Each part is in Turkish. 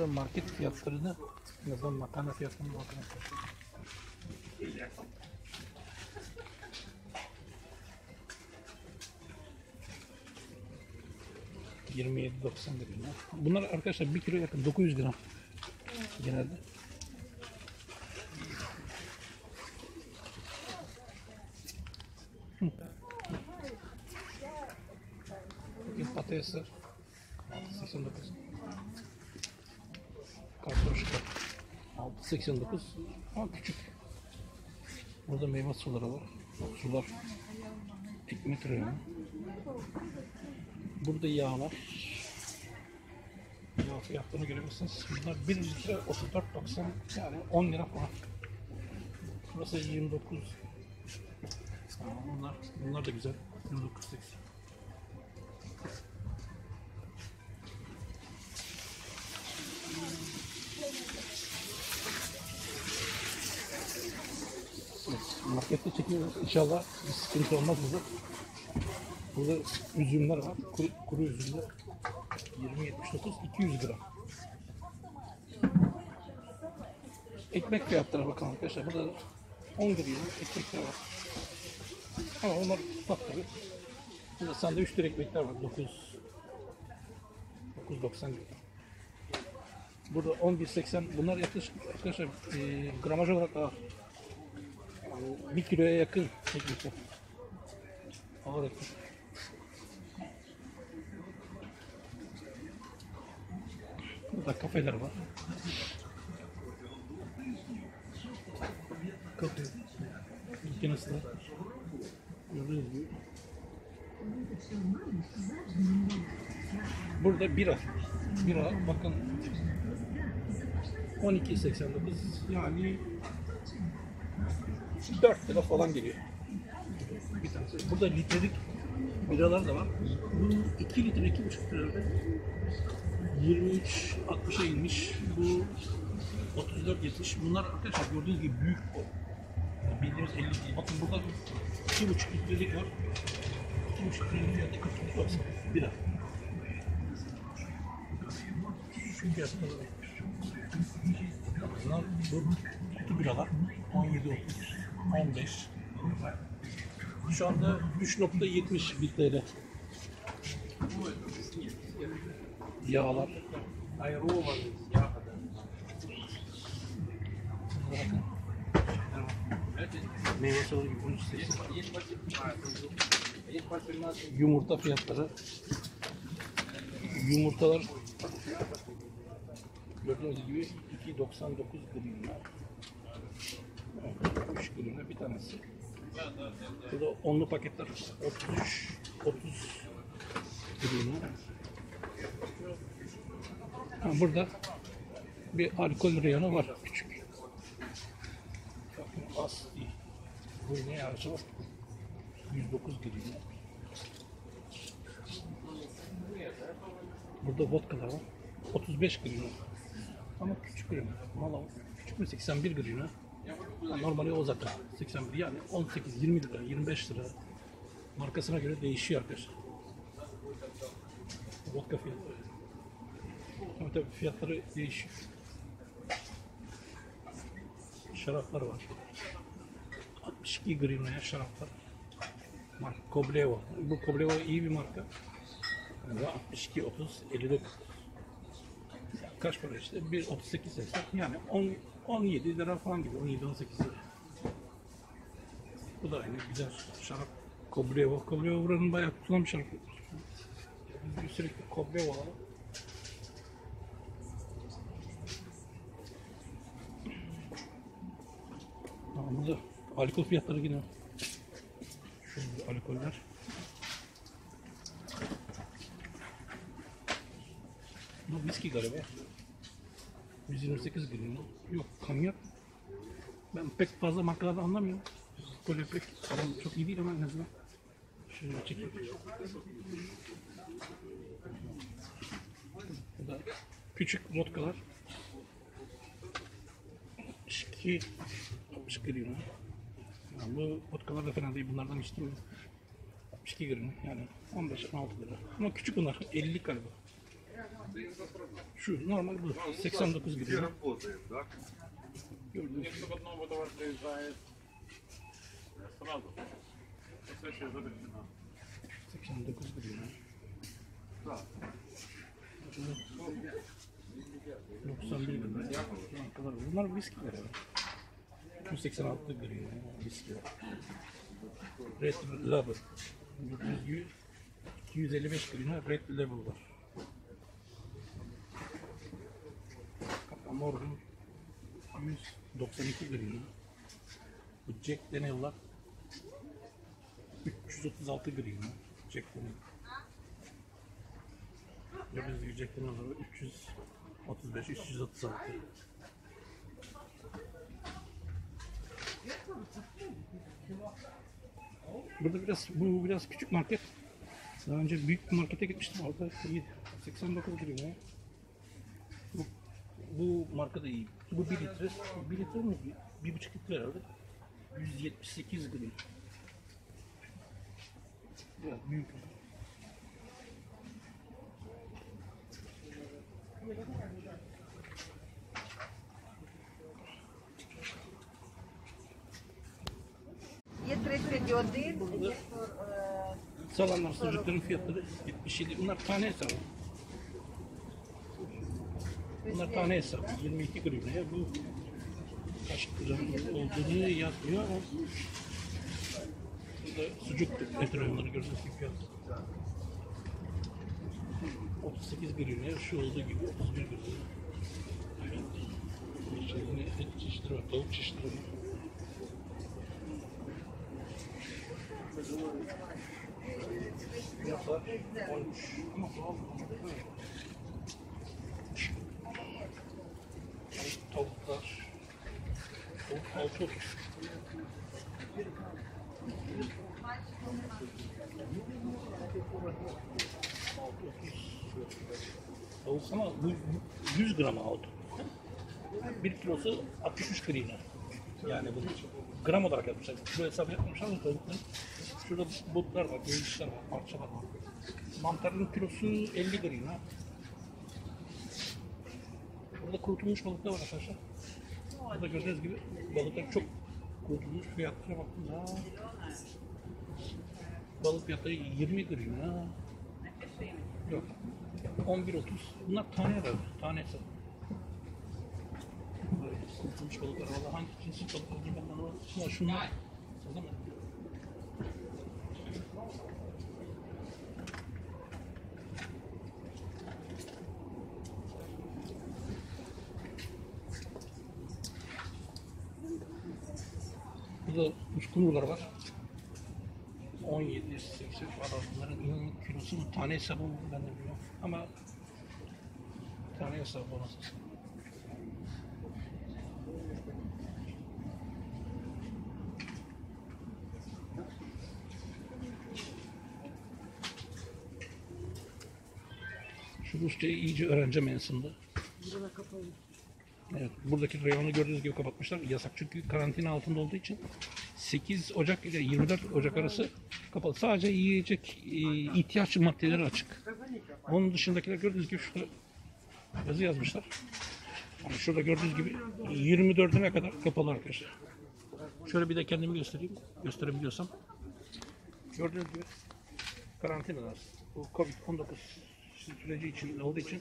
Burada market fiyatlarını en azından makarna fiyatlarına bakalım. ...27.90 lira. Bunlar arkadaşlar 1 kilo yakın 900 gram. Genelde. Patatesler 6.89 6.89 ama küçük. Burada meyve suları var. Sular Ekmek reyonu. Burada yağlar Yağ fiyatlarını görebilirsiniz Bunlar 1 litre 34.90 yani 10 lira falan. Burası 29 Aa, Bunlar, bunlar da güzel. 29.80 Markette çekiyoruz. İnşallah bir sıkıntı olmaz burada. Burada üzümler var. Kuru, kuru üzümler. 20.79 200 gram. Ekmek fiyatlarına bakalım arkadaşlar. Burada da 10 gram ekmekler var. Ama onlar ufak tabii. Burada sandviç tür ekmekler var. 9 9.90 gram. Burada 11.80 bunlar yaklaşık arkadaşlar e, gramaj olarak ağır. Bir kiloya yakın ekmekler. Ağır ekmek. Burada kafeler var. Kafe. Makinesi var. Gördüğünüz gibi. Burada bira. Bira bakın 12.89 yani 4 lira falan geliyor. Burada litrelik biralar da var. Bu 2 litre 2,5 lira. 23 60'a inmiş. Bu 34 70. Bunlar arkadaşlar gördüğünüz gibi büyük o. Bildiğimiz 50 değil. Bakın burada 2,5 litrelik var. 2,5 litrelik fiyatı 49.90 bira. Şu fiyatları var. Bunlar bu kutu biralar 17.30 15 şu anda 3.70 bir TL yağlar. Meyve suyu gibi yumurta fiyatları. Yumurtalar gördüğünüz gibi 2.99 gramlar 3 gramla bir tanesi. Burada onlu paketler. 33 30 gramlar ha, burada bir alkol reyonu var küçük. Bakın bu ne ağacı var? 109 gramlar Burada vodkalar var. 35 gramlar. Ama küçük gram. Valla küçük mü? 81 Normali Ozaka 81 yani 18 20 lira 25 lira. Markasına göre değişiyor arkadaşlar. Vodka fiyatları. Ama tabii fiyatları değişiyor. Şaraplar var. 62 gramaya şaraplar. Marka Koblevo. Bu Koblevo iyi bir marka. Yani 62, 30, 59 kaç para işte? 1 38 hesap yani 10 17 lira falan gibi 17 18 lira. Bu da aynı güzel şarap. Kobrevo. Kobrevo buranın bayağı tutulan bir şarap. Biz sürekli Kobrevo burada alkol fiyatları yine. Şurada alkoller. Bu viski galiba. 128 gram. Yok kamyon. Ben pek fazla markalardan anlamıyorum. Böyle pek aram çok iyi değil ama en azından. Şöyle çekeyim. Bu da küçük vodkalar. 62 60 gram. Yani bu vodkalar da fena değil. Bunlardan içtim. 62 gram yani 15-16 lira. Ama küçük bunlar. 50 galiba. Şu normal bu. 89 Все giriyor. работает, да? Gördüğünüz Если в одном водовар приезжает сразу, следующая запрещена. 89 giriyor. Да. 91 giriyor. Bunlar, bunlar viskiler ya. 186 giriyor. Viski. Red Label. 100, 255 giriyor. Red Label var. Kaptan Morgan 192 giriyor. Bu Jack Daniel'lar 336 giriyor. Jack Daniel. Gördüğünüz gibi Jack Daniel'lar 335, 336. Burada biraz bu biraz küçük market. Daha önce büyük markete gitmiştim orada iyi 89 lira bu marka da iyi. Bu 1 litre, 1 litre mi? 1,5 litre herhalde. 178 gram. Biraz büyük. Є 31, є Salamlar sucukların fiyatları 77. Bunlar tane salam. Bunlar tane hesabı. 22 gramya. Bu kaç gram olduğunu yazmıyor ama burada sucuk getiriyor onları gördüğünüz gibi fiyat. 38 gramya. Şu olduğu gibi 31 gramya. İşte yine et çeşitleri var. Tavuk çeşitleri var. Fiyatlar 13. Ama pahalı. Tavuklar. Tavuk 6 olur. Tavuk ama bu 100 gram aldı. 1 kilosu 63 gram. Yani bu gram olarak yapmışlar. Kilo hesabı yapmamışlar tavukların. Şurada botlar var, göğüsler var, parçalar var. Mantarın kilosu 50 gram. ha. Burada kurutulmuş balıklar var arkadaşlar. Burada gördüğünüz gibi balıklar çok kurutulmuş. Fiyatlara baktığında balık fiyatları 20 gram. ha. Yok. 11.30. Bunlar tane herhalde. Tane hesap. Böyle kurutulmuş balıklar. Valla hangi cinsi balık olduğunu ben anlamadım. Ama şunlar o zaman Burada uskumrular var. 17, 80 var. Bunların inanın kilosu mu? Tane hesabı mı? Ben de bilmiyorum. Ama tane hesabı olmaz. Şu Rusçayı iyice öğreneceğim en sonunda. Evet, buradaki reyonu gördüğünüz gibi kapatmışlar. Yasak çünkü karantina altında olduğu için 8 Ocak ile 24 Ocak arası kapalı. Sadece yiyecek e, ihtiyaç maddeleri açık. Onun dışındakiler gördüğünüz gibi şurada yazı yazmışlar. Şurada gördüğünüz gibi 24'üne kadar kapalı arkadaşlar. Şöyle bir de kendimi göstereyim. Gösterebiliyorsam. Gördüğünüz gibi karantinalar. Bu Covid-19 süreci için olduğu için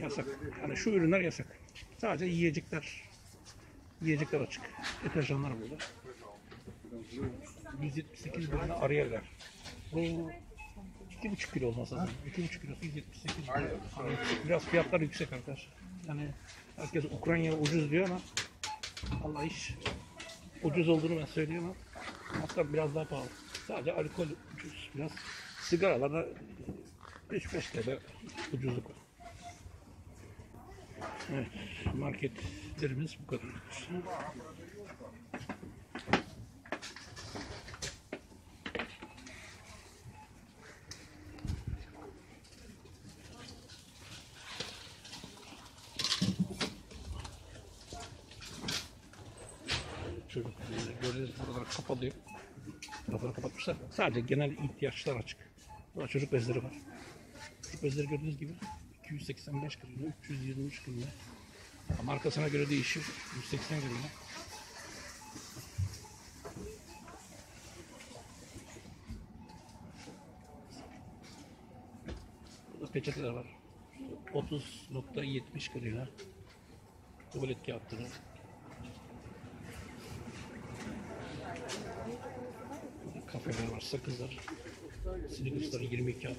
yasak. Yani şu ürünler yasak. Sadece yiyecekler yiyecekler açık. Deterjanlar burada. 178 lirine arayarlar. Bu 2,5 kilo olması lazım. 2,5 kilosu 178 lira. Yani biraz fiyatlar yüksek arkadaşlar. Yani herkes Ukrayna ucuz diyor ama Allah iş ucuz olduğunu ben söyleyemem. Hatta biraz daha pahalı. Sadece alkol ucuz. Biraz sigaralarda 3-5 TL ucuzluk var. Evet, marketlerimiz bu kadar. Çocuk gördüğünüz buralar kapalı. Buraları kapatmışlar. Sadece genel ihtiyaçlar açık. Burada çocuk bezleri var. Şu bezleri gördüğünüz gibi 285 grine, 323 grine. Markasına göre değişir. 180 grine. Burada peçeteler var. 30.70 grine. Tuvalet kağıtları. Kafeler var, sakızlar. Snickers'ları 22.60.